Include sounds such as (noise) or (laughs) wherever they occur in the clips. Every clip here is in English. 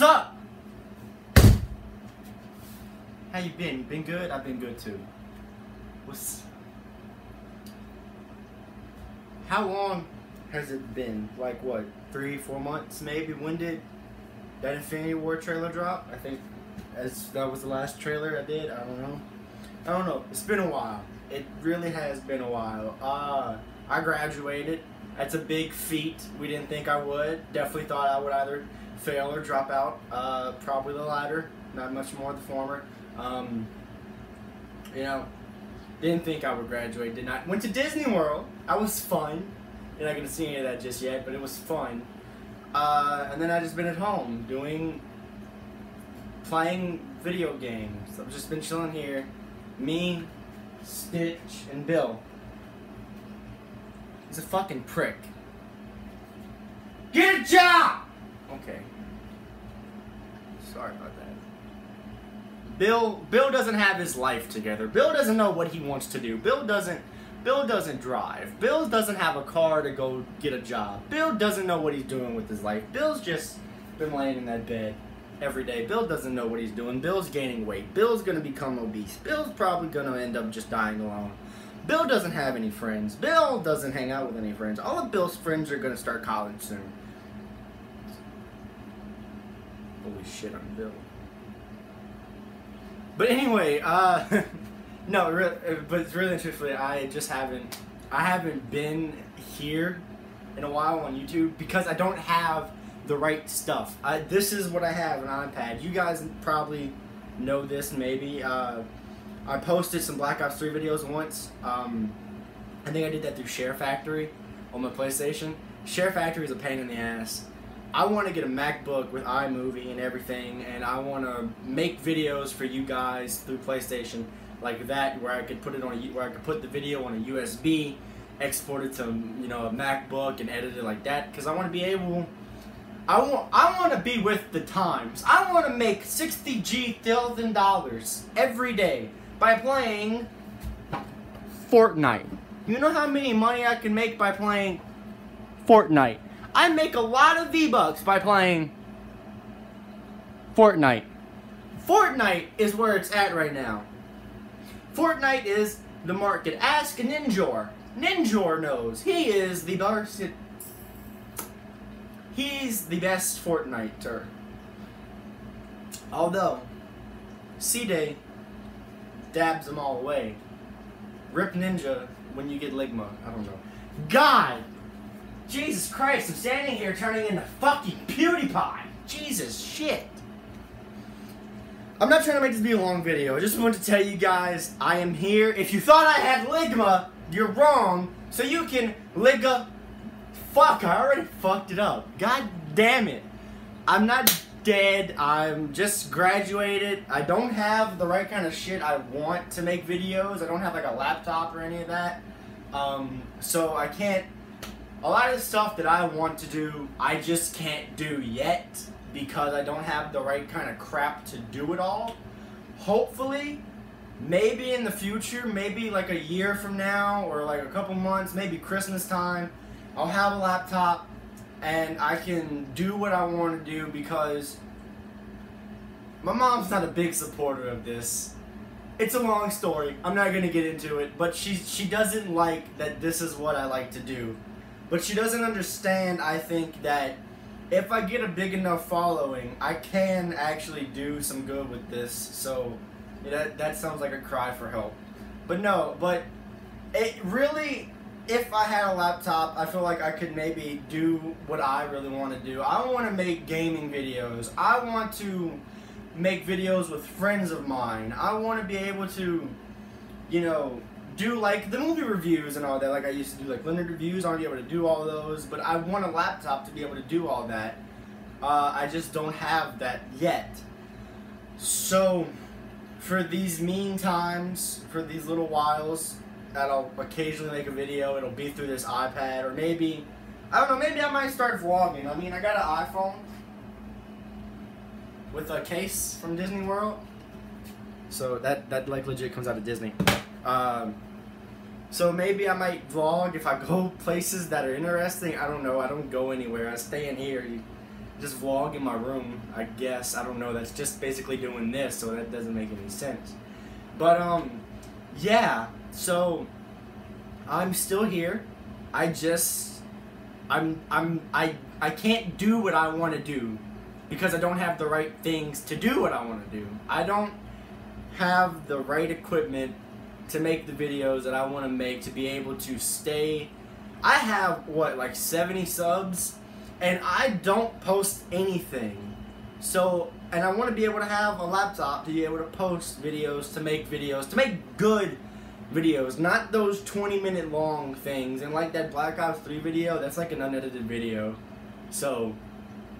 What's up? How you been? You been good? I've been good too. What's How long has it been? Like what? Three, four months maybe? When did that Infinity War trailer drop? I think as that was the last trailer I did. I don't know. I don't know. It's been a while. It really has been a while. Uh, I graduated. That's a big feat. We didn't think I would. Definitely thought I would either fail or drop out. Uh, probably the latter. Not much more the former. Um, you know, didn't think I would graduate. Did not. Went to Disney World. I was fun. You're not gonna see any of that just yet, but it was fun. Uh, and then I just been at home doing, playing video games. I've just been chilling here. Me, Stitch, and Bill. He's a fucking prick. Get a job! Okay. Sorry about that. Bill Bill doesn't have his life together. Bill doesn't know what he wants to do. Bill doesn't Bill doesn't drive. Bill doesn't have a car to go get a job. Bill doesn't know what he's doing with his life. Bill's just been laying in that bed every day. Bill doesn't know what he's doing. Bill's gaining weight. Bill's gonna become obese. Bill's probably gonna end up just dying alone. Bill doesn't have any friends. Bill doesn't hang out with any friends. All of Bill's friends are gonna start college soon. Holy shit, I'm Bill. But anyway, uh, (laughs) no, re- but it's really truthfully, I just haven't, I haven't been here in a while on YouTube because I don't have the right stuff. I, this is what I have an iPad. You guys probably know this, maybe. Uh, I posted some Black Ops 3 videos once. Um, I think I did that through Share Factory on my PlayStation. Share Factory is a pain in the ass. I want to get a MacBook with iMovie and everything, and I want to make videos for you guys through PlayStation like that, where I could put it on a, where I could put the video on a USB, export it to you know a MacBook, and edit it like that. Because I want to be able, I want I want to be with the times. I want to make sixty G thousand dollars every day by playing Fortnite. You know how many money I can make by playing Fortnite? I make a lot of V-Bucks by playing Fortnite. Fortnite is where it's at right now. Fortnite is the market. Ask Ninjor. Ninjor knows. He is the best. He's the best Fortniter. Although, C-Day dabs them all away. Rip Ninja when you get Ligma. I don't know. God! Jesus Christ, I'm standing here turning into fucking PewDiePie. Jesus shit. I'm not trying to make this be a long video. I just want to tell you guys I am here. If you thought I had Ligma, you're wrong. So you can Liga. Fuck, I already fucked it up. God damn it. I'm not dead. I'm just graduated. I don't have the right kind of shit I want to make videos. I don't have like a laptop or any of that. Um, so I can't a lot of the stuff that I want to do, I just can't do yet because I don't have the right kind of crap to do it all. Hopefully, maybe in the future, maybe like a year from now or like a couple months, maybe Christmas time, I'll have a laptop and I can do what I want to do because my mom's not a big supporter of this. It's a long story. I'm not going to get into it, but she she doesn't like that this is what I like to do. But she doesn't understand, I think, that if I get a big enough following, I can actually do some good with this. So, that, that sounds like a cry for help. But no, but it really, if I had a laptop, I feel like I could maybe do what I really want to do. I want to make gaming videos. I want to make videos with friends of mine. I want to be able to, you know, do like the movie reviews and all that like I used to do like limited reviews I want to be able to do all those but I want a laptop to be able to do all that uh, I just don't have that yet so for these mean times for these little whiles that I'll occasionally make a video it'll be through this iPad or maybe I don't know maybe I might start vlogging I mean I got an iPhone with a case from Disney World so that that like legit comes out of Disney um, so maybe I might vlog if I go (laughs) places that are interesting. I don't know. I don't go anywhere. I stay in here. You, just vlog in my room. I guess I don't know. That's just basically doing this, so that doesn't make any sense. But um, yeah. So I'm still here. I just I'm I'm I I can't do what I want to do because I don't have the right things to do what I want to do. I don't have the right equipment to make the videos that I want to make to be able to stay I have what like 70 subs and I don't post anything. So, and I want to be able to have a laptop to be able to post videos, to make videos, to make good videos, not those 20 minute long things. And like that Black Ops 3 video, that's like an unedited video. So,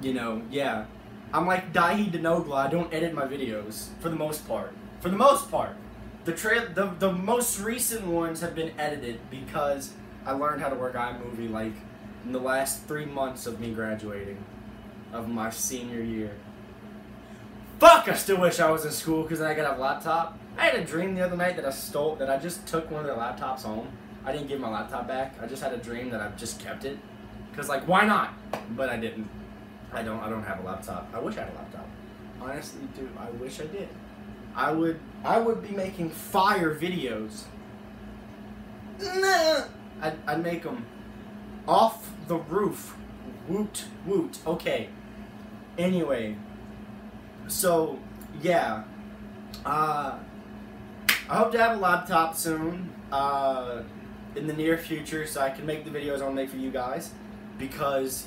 you know, yeah. I'm like Daithi De Nogla, I don't edit my videos, for the most part. For the most part. The, tra- the, the most recent ones have been edited because I learned how to work iMovie like in the last three months of me graduating of my senior year. Fuck, I still wish I was in school because I got a laptop. I had a dream the other night that I stole, that I just took one of their laptops home. I didn't give my laptop back. I just had a dream that I just kept it. Cause like, why not? But I didn't. I don't. I don't have a laptop. I wish I had a laptop. Honestly, dude, I wish I did. I would. I would be making fire videos. Nah. I'd, I'd make them off the roof. Woot, woot. Okay. Anyway. So, yeah. Uh, I hope to have a laptop soon. Uh, in the near future so I can make the videos I'll make for you guys. Because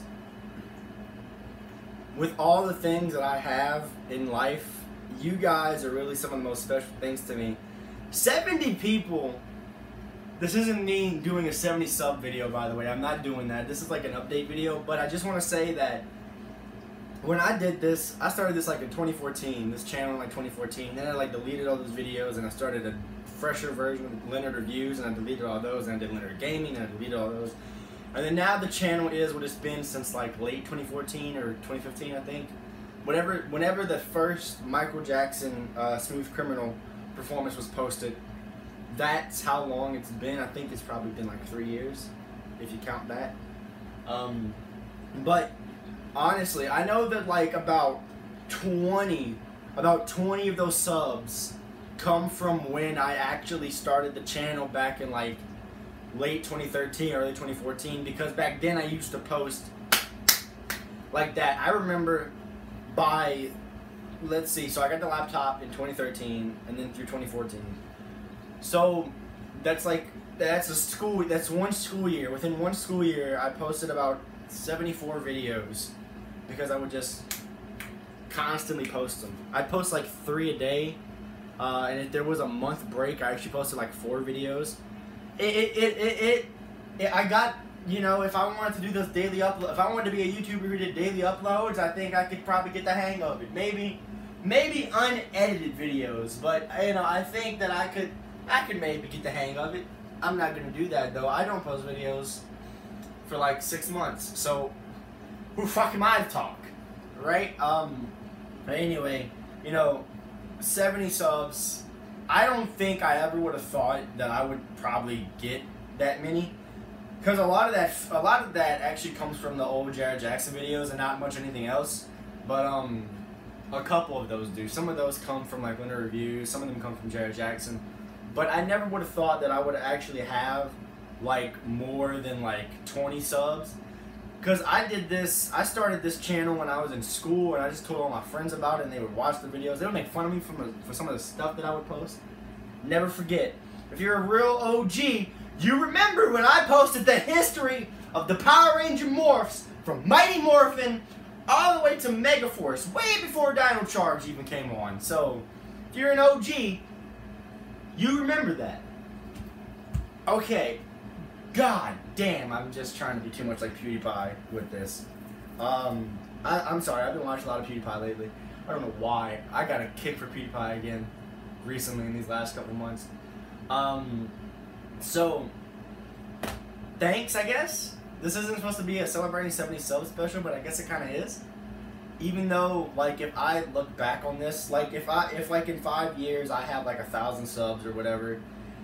with all the things that I have in life, you guys are really some of the most special things to me. 70 people this isn't me doing a 70 sub video, by the way. I'm not doing that. This is like an update video, but I just want to say that when I did this, I started this like in 2014, this channel in like 2014. Then I like deleted all those videos and I started a fresher version of Leonard Reviews and I deleted all those and I did Leonard Gaming and I deleted all those. And then now the channel is what it's been since like late 2014 or 2015, I think. Whenever, whenever the first Michael Jackson uh, Smooth Criminal performance was posted, that's how long it's been. I think it's probably been like three years, if you count that. Um, but honestly, I know that like about 20, about 20 of those subs come from when I actually started the channel back in like late 2013, early 2014, because back then I used to post like that. I remember by, let's see, so I got the laptop in 2013 and then through 2014 so that's like that's a school that's one school year. Within one school year, I posted about 74 videos because I would just constantly post them. I'd post like three a day, uh, and if there was a month break, I actually posted like four videos. It it, it, it, it, it I got you know if I wanted to do those daily upload, if I wanted to be a YouTuber who did daily uploads, I think I could probably get the hang of it. Maybe maybe unedited videos, but you know I think that I could I could maybe get the hang of it. I'm not gonna do that though. I don't post videos for like six months. So who fuck am I to talk? Right? Um but anyway, you know, 70 subs. I don't think I ever would have thought that I would probably get that many. Cause a lot of that a lot of that actually comes from the old Jarrett Jackson videos and not much anything else. But um a couple of those do. Some of those come from like Winter Reviews, some of them come from Jarrett Jackson. But I never would have thought that I would actually have like more than like 20 subs. Cause I did this, I started this channel when I was in school, and I just told all my friends about it, and they would watch the videos. They would make fun of me from for some of the stuff that I would post. Never forget, if you're a real OG, you remember when I posted the history of the Power Ranger morphs from Mighty Morphin all the way to Megaforce, way before Dino Charge even came on. So, if you're an OG, you remember that. Okay. God damn, I'm just trying to be too much like PewDiePie with this. Um, I, I'm sorry, I've been watching a lot of PewDiePie lately. I don't know why. I got a kick for PewDiePie again recently in these last couple months. Um, so, thanks, I guess. This isn't supposed to be a celebrating 70 sub special, but I guess it kind of is even though like if I look back on this, like if I if like in five years I have like a thousand subs or whatever,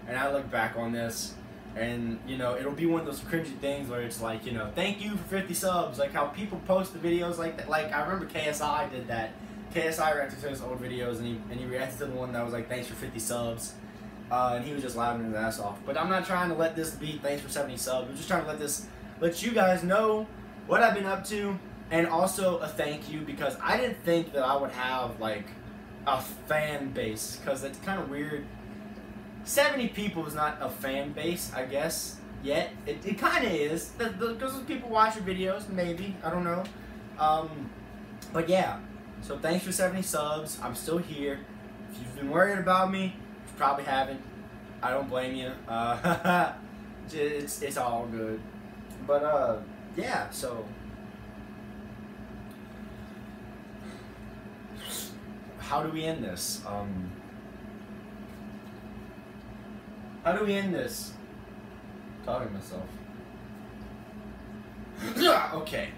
and I look back on this, And you know, it'll be one of those cringy things where it's like, you know, thank you for 50 subs. Like how people post the videos like that. Like I remember KSI did that. KSI reacted to his old videos and he and he reacted to the one that was like, thanks for 50 subs. Uh, and he was just laughing his ass off. But I'm not trying to let this be thanks for 70 subs. I'm just trying to let this let you guys know what I've been up to and also a thank you because I didn't think that I would have like a fan base because it's kind of weird. 70 people is not a fan base, I guess, yet. It, it kind of is because people watch your videos, maybe. I don't know. Um, but yeah, so thanks for 70 subs. I'm still here. If you've been worried about me, you probably haven't. I don't blame you. (laughs) Uh, it's, it's all good. But uh, yeah, so how do we end this? Um, how do we end this? talking myself. okay.